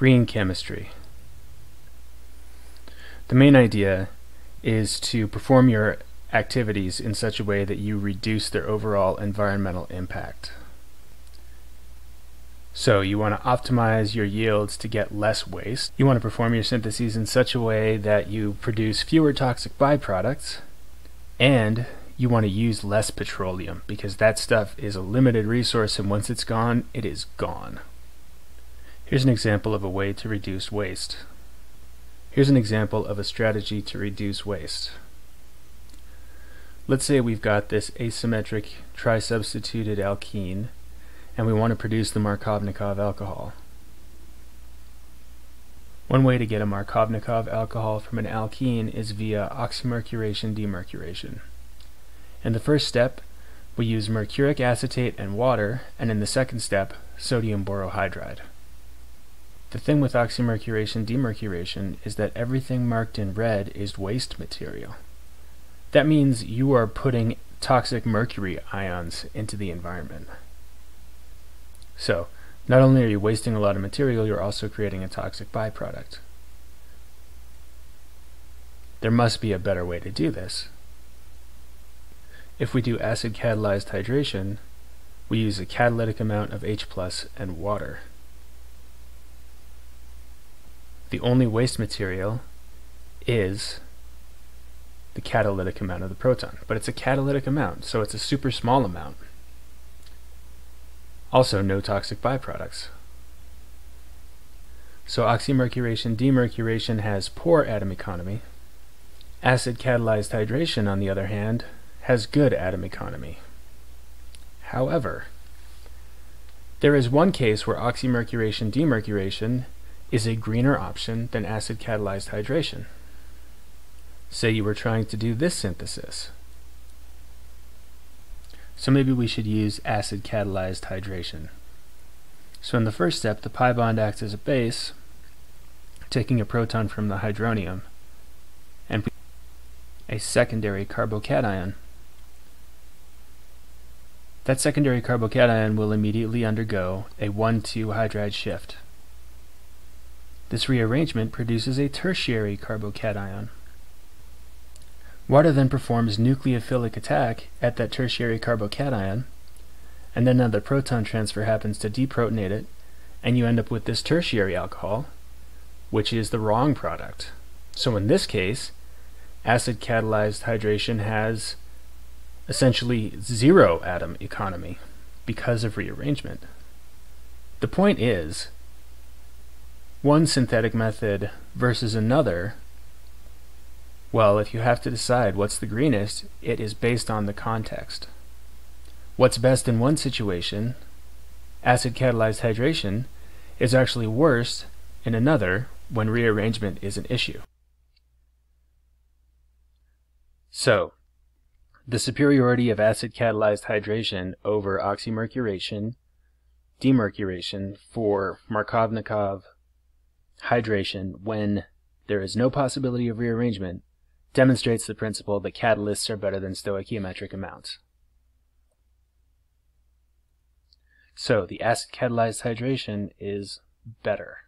Green chemistry. The main idea is to perform your activities in such a way that you reduce their overall environmental impact. So you want to optimize your yields to get less waste. You want to perform your syntheses in such a way that you produce fewer toxic byproducts and you want to use less petroleum because that stuff is a limited resource and once it's gone, it is gone. Here's an example of a way to reduce waste. Here's an example of a strategy to reduce waste. Let's say we've got this asymmetric trisubstituted alkene and we want to produce the Markovnikov alcohol. One way to get a Markovnikov alcohol from an alkene is via oxymercuration demercuration. In the first step, we use mercuric acetate and water, and in the second step, sodium borohydride. The thing with oxymercuration demercuration is that everything marked in red is waste material. That means you are putting toxic mercury ions into the environment. So, not only are you wasting a lot of material, you're also creating a toxic byproduct. There must be a better way to do this. If we do acid catalyzed hydration, we use a catalytic amount of H plus and water. The only waste material is the catalytic amount of the proton, but it's a catalytic amount, so it's a super small amount. Also, no toxic byproducts. So oxymercuration demercuration has poor atom economy. Acid catalyzed hydration, on the other hand, has good atom economy. However, there is one case where oxymercuration demercuration is a greener option than acid catalyzed hydration. Say you were trying to do this synthesis. So maybe we should use acid catalyzed hydration. So in the first step, the pi bond acts as a base, taking a proton from the hydronium, and a secondary carbocation. That secondary carbocation will immediately undergo a 1,2 hydride shift. This rearrangement produces a tertiary carbocation. Water then performs nucleophilic attack at that tertiary carbocation, and then another proton transfer happens to deprotonate it, and you end up with this tertiary alcohol, which is the wrong product. So in this case, acid catalyzed hydration has essentially zero atom economy because of rearrangement. The point is one synthetic method versus another, well, if you have to decide what's the greenest, it is based on the context. What's best in one situation, acid catalyzed hydration, is actually worse in another when rearrangement is an issue. So, the superiority of acid catalyzed hydration over oxymercuration, demercuration for Markovnikov hydration when there is no possibility of rearrangement demonstrates the principle that catalysts are better than stoichiometric amounts. So the acid catalyzed hydration is better.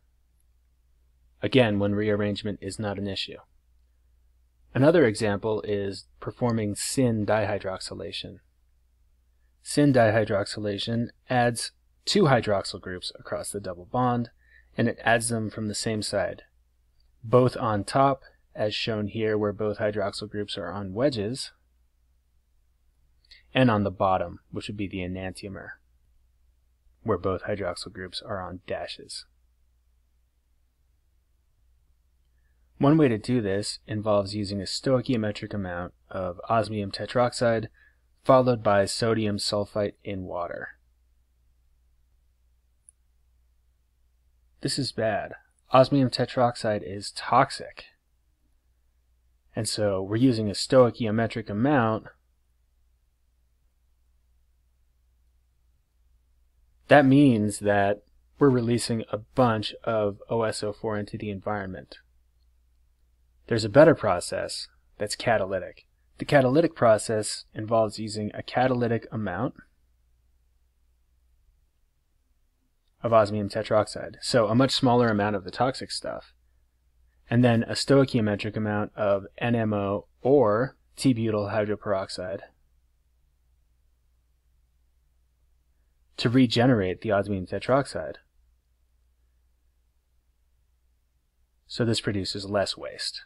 Again, when rearrangement is not an issue. Another example is performing syn dihydroxylation. Syn dihydroxylation adds two hydroxyl groups across the double bond and it adds them from the same side, both on top, as shown here where both hydroxyl groups are on wedges, and on the bottom, which would be the enantiomer, where both hydroxyl groups are on dashes. One way to do this involves using a stoichiometric amount of osmium tetroxide followed by sodium sulfite in water. This is bad. Osmium tetroxide is toxic. And so we're using a stoichiometric amount. That means that we're releasing a bunch of OSO4 into the environment. There's a better process that's catalytic. The catalytic process involves using a catalytic amount of osmium tetroxide, so a much smaller amount of the toxic stuff, and then a stoichiometric amount of NMO or T-butyl hydroperoxide to regenerate the osmium tetroxide. So this produces less waste.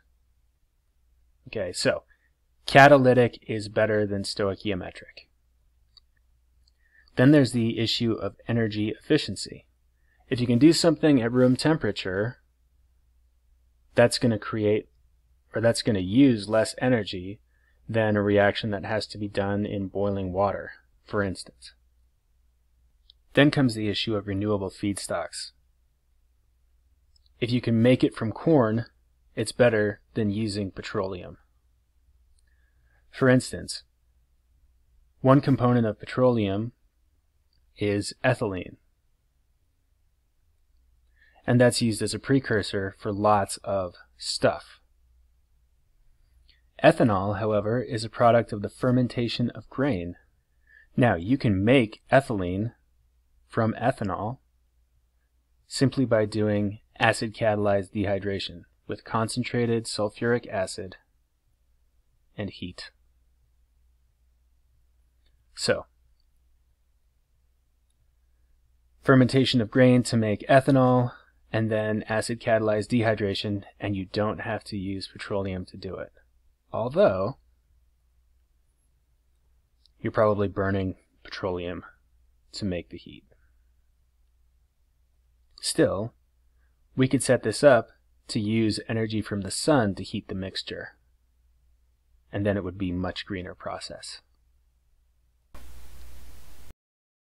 Okay, so catalytic is better than stoichiometric. Then there's the issue of energy efficiency. If you can do something at room temperature, that's going to create, or that's going to use less energy than a reaction that has to be done in boiling water, for instance. Then comes the issue of renewable feedstocks. If you can make it from corn, it's better than using petroleum. For instance, one component of petroleum is ethylene. And that's used as a precursor for lots of stuff. Ethanol, however, is a product of the fermentation of grain. Now, you can make ethylene from ethanol simply by doing acid catalyzed dehydration with concentrated sulfuric acid and heat. So, fermentation of grain to make ethanol, and then acid catalyzed dehydration, and you don't have to use petroleum to do it. Although, you're probably burning petroleum to make the heat. Still, we could set this up to use energy from the sun to heat the mixture, and then it would be much greener process.